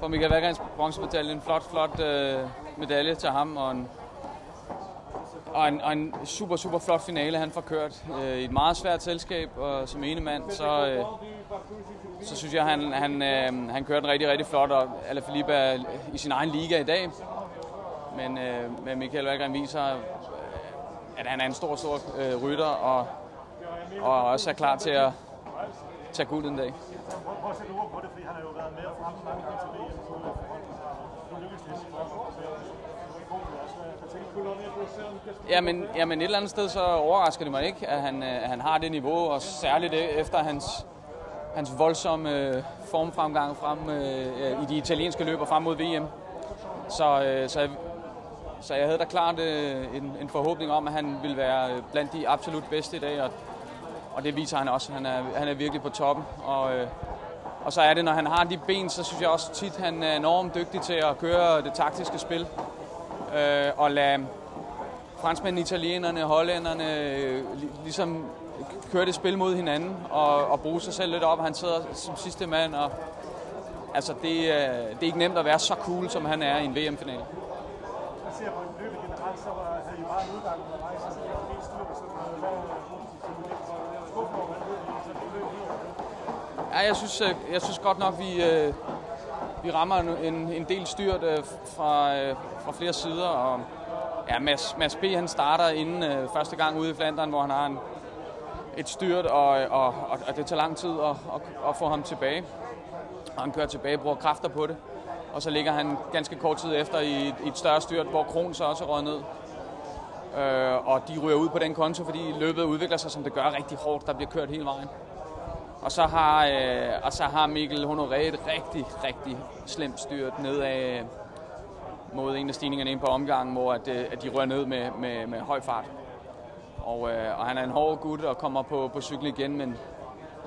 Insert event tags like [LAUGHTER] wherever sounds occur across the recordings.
for Michael Valgrens bronzemedalje. En flot, flot øh, medalje til ham, og en, og en, og en super, super flot finale, han får kørt øh, i et meget svært selskab, og som ene mand, så, øh, så synes jeg, han, han, øh, han kørte rigtig, rigtig flot, og Alaphilippe er i sin egen liga i dag. Men, øh, men Michael Valgren viser, øh, at han er en stor, stor øh, rytter, og, og også er klar til at tage guld en dag. Prøv at sætte ord på det, fordi han har jo været med frem mange gange til VM, så nu lykkes det Jamen, jamen et eller andet sted så overrasker det mig ikke, at han, øh, at han har det niveau, og særligt øh, efter hans, hans voldsomme øh, formfremgang frem øh, øh i de italienske løber frem mod VM. Så, øh, så, jeg, så jeg havde da klart øh, en, en forhåbning om, at han ville være blandt de absolut bedste i dag, og, og det viser han også. Han er, han er virkelig på toppen, og, øh, og så er det, når han har de ben, så synes jeg også tit, han er enormt dygtig til at køre det taktiske spil, øh, og lade franskmændene, italienerne, hollænderne øh, ligesom køre det spil mod hinanden og, og bruge sig selv lidt op. Han sidder som sidste mand, og altså, det, øh, det er ikke nemt at være så cool, som han er i en VM-finale. Jeg ser på løbet generelt, så var han jo meget en udgang undervejs, så det var helt styr på sådan noget. Hvad er skuffet over, Ja, jeg synes, øh, jeg synes godt nok, vi, øh, vi rammer en, en del styrt øh, fra, øh, fra flere sider, og Ja, Mads, Mads B. han starter inden øh, første gang ude i Flandern, hvor han har en, et styrt, og, og, og, og det tager lang tid at, at, at få ham tilbage. Og han kører tilbage, bruger kræfter på det. Og så ligger han ganske kort tid efter i, i et større styrt, hvor Kron så også er røget ned. Øh, og de ryger ud på den konto, fordi løbet udvikler sig, som det gør rigtig hårdt, der bliver kørt hele vejen. Og så har, øh, og så har Mikkel Honoré et rigtig, rigtig slemt styrt ned af, øh, mod en af stigningerne ind på omgangen, hvor at, øh, at de rører ned med, med, med høj fart. Og, øh, og han er en hård gut og kommer på, på cykel igen, men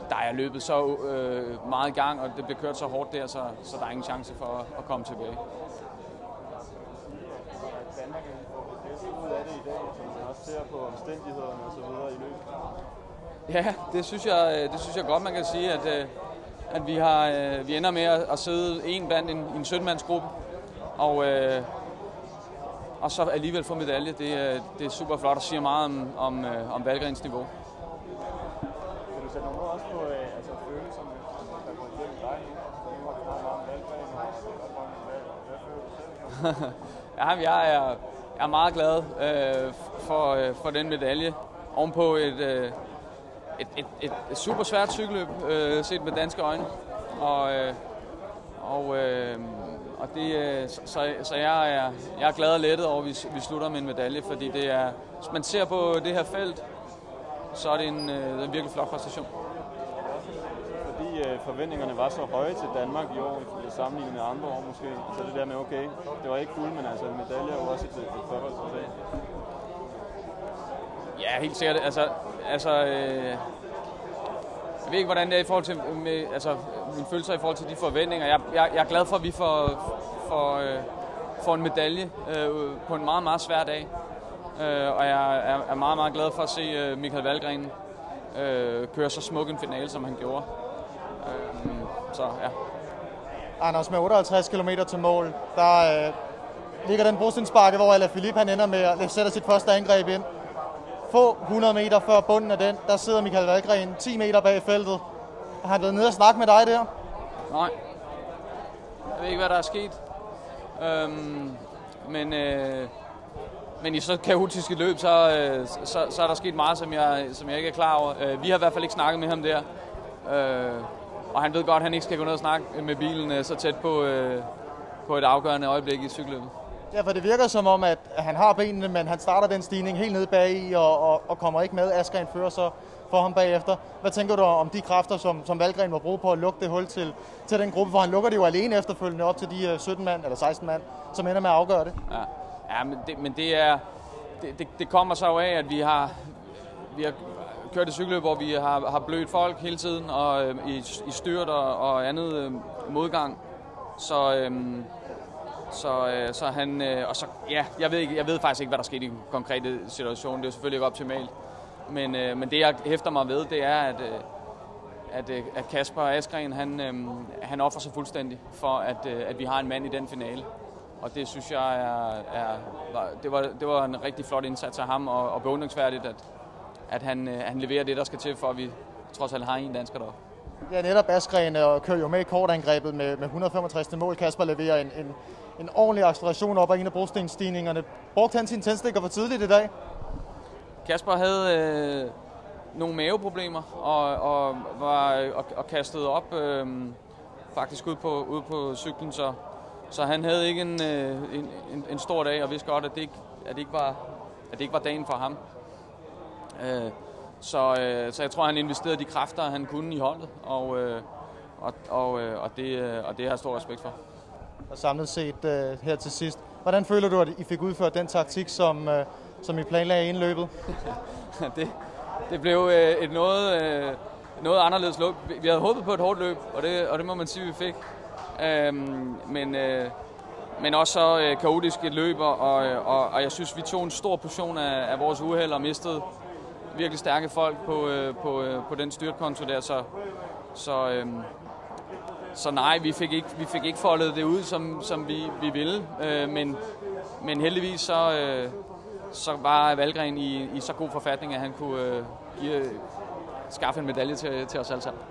der er løbet så øh, meget i gang, og det bliver kørt så hårdt der, så, så der er ingen chance for at, at komme tilbage. Danmark ud af det i dag, som man også ser på omstændighederne og så videre i løbet? Ja, det synes jeg, øh, det synes jeg godt, man kan sige, at, øh, at vi, har, vi ender med at sidde en blandt en, en 17-mandsgruppe, og, øh, og så alligevel få medalje, det, det er super flot og siger meget om, om, øh, om Valgrens niveau. Kan du sætte nogle også på øh, altså følelserne, der går igennem dig nu? Nu har du meget om Valgren, og hvad, hvad føler du selv? [LAUGHS] ja, jeg er, jeg er meget glad øh, for, øh, for den medalje. Ovenpå et, øh, et, et, et, et super svært cykelløb, øh, set med danske øjne. Og, øh, og øh, og det, øh, så, så jeg, er, jeg er glad og lettet over, at vi, vi slutter med en medalje, fordi det er, hvis man ser på det her felt, så er det en, øh, en virkelig flot præstation. Fordi øh, forventningerne var så høje til Danmark i år, sammenlignet med andre år måske. Så det der med, okay, det var ikke guld, men altså en medalje er jo også et, et flot resultat. Ja, helt sikkert. Altså, altså øh, jeg ved ikke, hvordan det er i forhold til med, altså, min følelse i forhold til de forventninger. Jeg, jeg, jeg er glad for, at vi får, får, øh, får en medalje øh, på en meget, meget svær dag. Øh, og jeg er, er meget, meget glad for at se øh, Michael Valgren øh, køre så smuk en finale, som han gjorde. Øh, så ja. Anders, med 58 km til mål, der øh, ligger den brostinsbakke, hvor Alaphilippe han ender med at sætte sit første angreb ind. Få 100 meter før bunden af den, der sidder Michael Valgren 10 meter bag feltet. Har han været nede og snakke med dig der? Nej. Jeg ved ikke, hvad der er sket. Øhm, men, øh, men i så kaotiske løb, så, øh, så, så er der sket meget, som jeg, som jeg ikke er klar over. Øh, vi har i hvert fald ikke snakket med ham der. Øh, og han ved godt, at han ikke skal gå ned og snakke med bilen øh, så tæt på, øh, på et afgørende øjeblik i cykelløbet. Ja, for det virker som om, at han har benene, men han starter den stigning helt nede bag i og, og, og kommer ikke med. Askren fører så for ham bagefter. Hvad tænker du om de kræfter, som, som Valgren må bruge på at lukke det hul til, til den gruppe? For han lukker det jo alene efterfølgende op til de øh, 17 mand, eller 16 mand, som ender med at afgøre det. Ja, ja men, det, men det er... Det, det, det kommer så jo af, at vi har, vi har kørt et cykelløb, hvor vi har, har blødt folk hele tiden, og øh, i, i styrt og, og andet øh, modgang. Så, øh, så, øh, så han, øh, og så, ja, jeg ved, ikke, jeg ved faktisk ikke, hvad der skete i den konkrete situation. Det er selvfølgelig ikke optimalt. Men, øh, men det, jeg hæfter mig ved, det er, at, øh, at, øh, at Kasper Askren, han, øh, han offrer sig fuldstændig for, at, øh, at vi har en mand i den finale. Og det synes jeg er, er var, det, var, det var en rigtig flot indsats af ham, og, og beundringsværdigt, at, at han, øh, han leverer det, der skal til, for at vi trods alt har en dansker deroppe. Ja, netop Askren og kører jo med i kortangrebet med, med 165. mål. Kasper leverer en, en, en ordentlig acceleration op ad en af brostenstigningerne. Brugte han sin tændstikker for tidligt i dag? Kasper havde øh, nogle maveproblemer og, og var og, og kastet op øh, faktisk ud på, ud på cyklen, så, så han havde ikke en, øh, en, en, en stor dag, og vidste godt, at det ikke, at det ikke, var, at det ikke var dagen for ham. Øh, så, øh, så jeg tror, han investerede de kræfter, han kunne i holdet, og, øh, og, og, øh, og, det, øh, og det har jeg stor respekt for. Og samlet set øh, her til sidst, hvordan føler du, at I fik udført den taktik, som, øh, som I planlagde i løbet? [LAUGHS] det, det blev øh, et noget, øh, noget anderledes løb. Vi havde håbet på et hårdt løb, og det, og det må man sige, vi fik. Øhm, men, øh, men også så øh, kaotisk et løb, og, og, og jeg synes, vi tog en stor portion af, af vores uheld og mistede virkelig stærke folk på, øh, på, øh, på den styrtkonto der, så, så, øh, så nej, vi fik ikke, vi fik ikke foldet det ud, som, som vi, vi ville, øh, men, men heldigvis så, øh, så var Valgren i, i så god forfatning, at han kunne øh, give, skaffe en medalje til, til os alle sammen.